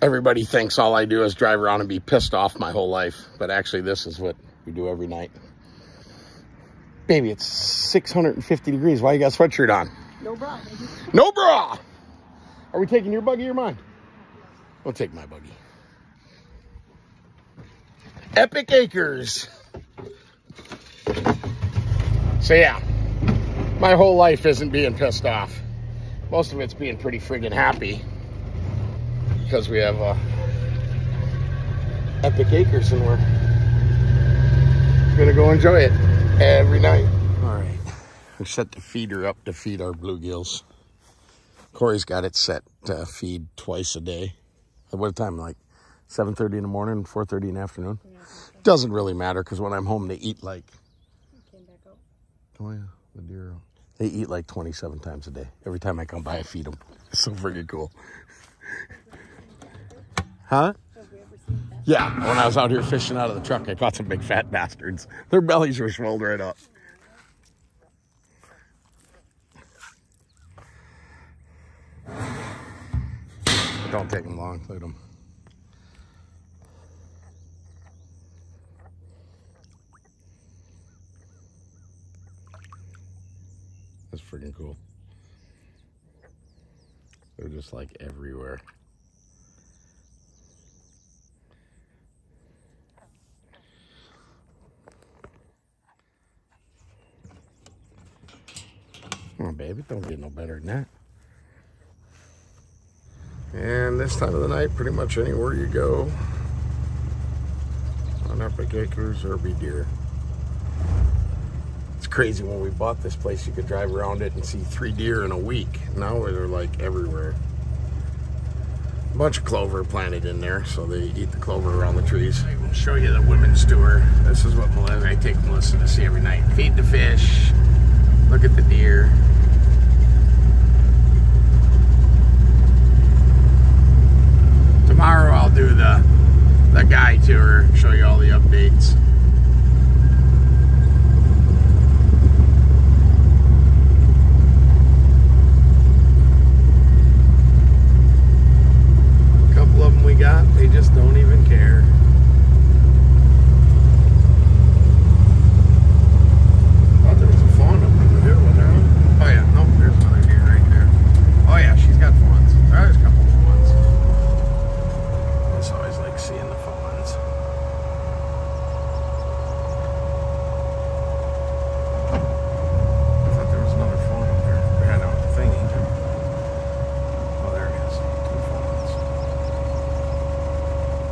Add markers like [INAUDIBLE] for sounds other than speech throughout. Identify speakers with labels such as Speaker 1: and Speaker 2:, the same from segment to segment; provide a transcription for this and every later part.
Speaker 1: Everybody thinks all I do is drive around and be pissed off my whole life. But actually, this is what we do every night. Baby, it's 650 degrees. Why you got a sweatshirt on?
Speaker 2: No bra.
Speaker 1: No bra! Are we taking your buggy or mine? We'll take my buggy. Epic Acres. So yeah, my whole life isn't being pissed off. Most of it's being pretty friggin' happy because we have uh, Epic Acres and we're gonna go enjoy it every night. All right, we set the feeder up to feed our bluegills. Corey's got it set to feed twice a day. At what time? Like 7.30 in the morning, 4.30 in the afternoon? Doesn't really matter because when I'm home, they eat like... Came back out. Oh, yeah, the deer. They eat like 27 times a day. Every time I come by, I feed them. It's so freaking cool. [LAUGHS] huh? Yeah, when I was out here fishing out of the truck, I caught some big fat bastards. Their bellies were swelled right up. Don't take them long, load them. That's freaking cool. They're just like everywhere. Oh, baby, don't get no better than that. And this time of the night, pretty much anywhere you go on Epic Acres, there be deer. It's crazy when we bought this place, you could drive around it and see three deer in a week. Now they're like everywhere. A bunch of clover planted in there, so they eat the clover around the trees. I will show you the women's tour. This is what Melissa, I take Melissa to see every night. Feed the fish, look at the deer. Tomorrow I'll do the the guy tour, show you all the updates. A couple of them we got, they just don't even care. Thought there was a fawn up over there, wasn't there? Oh yeah, nope, there's another deer right there. Oh yeah, she's got fawns. There's a couple of fawns. It's always like seeing the fawns. I thought there was another fawn up there. Behind out the thingy. Oh, there it is. Two fawns.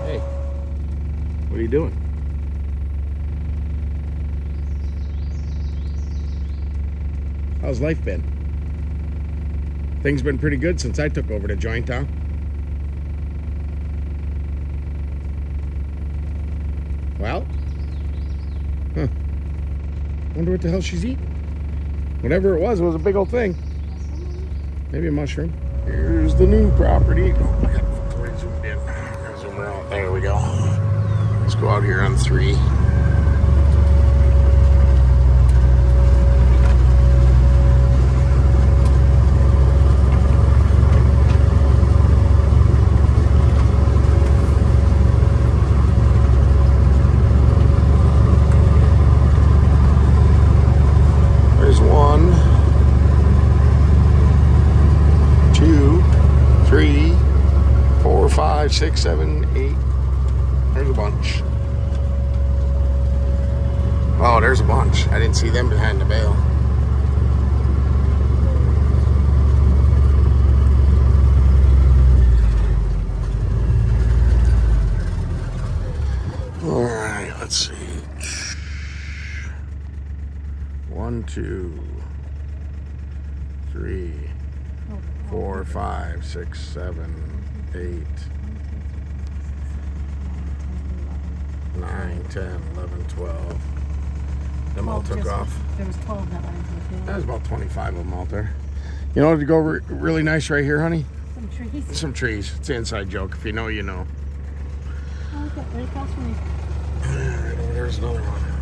Speaker 1: Hey, what are you doing? How's life been? Things been pretty good since I took over the joint, huh? Well, huh. Wonder what the hell she's eating. Whatever it was, it was a big old thing. Maybe a mushroom. Here's the new property. Oh, I got totally zoomed in. Zoom. There we go. Go out here on three. There's one, two, three, four, five, six, seven, eight. Bunch. Oh, there's a bunch. I didn't see them behind the bale. All right, let's see. One, two, three, oh, oh. four, five, six, seven, eight, nine, ten, eleven, twelve. Them all took off.
Speaker 2: There was 12 that went into the field.
Speaker 1: There's about 25 of them out there. You know what would go re- really nice right here, honey?
Speaker 2: Some trees.
Speaker 1: Some trees. It's an inside joke. If you know, you know.
Speaker 2: Oh, look at right across from me.
Speaker 1: Right there's another one.